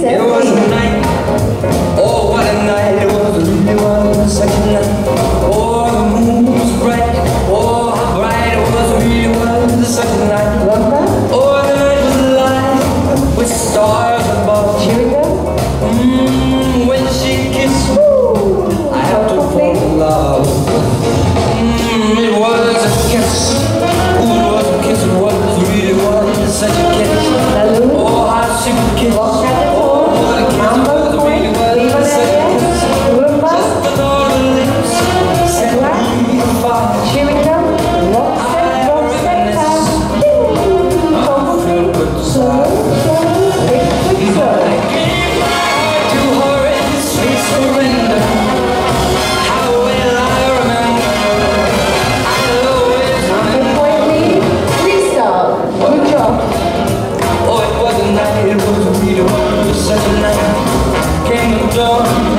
It was a night, oh what a night it was, it really was such a night. Oh the moon was bright, oh how bright it was, it really was such a night. Oh the night was alive with stars above. Here. we go. Mmm, when she kissed me, I had to fall in love. Mmm, it was a kiss. Ooh, it was a kiss, it was, really was such a kiss. Came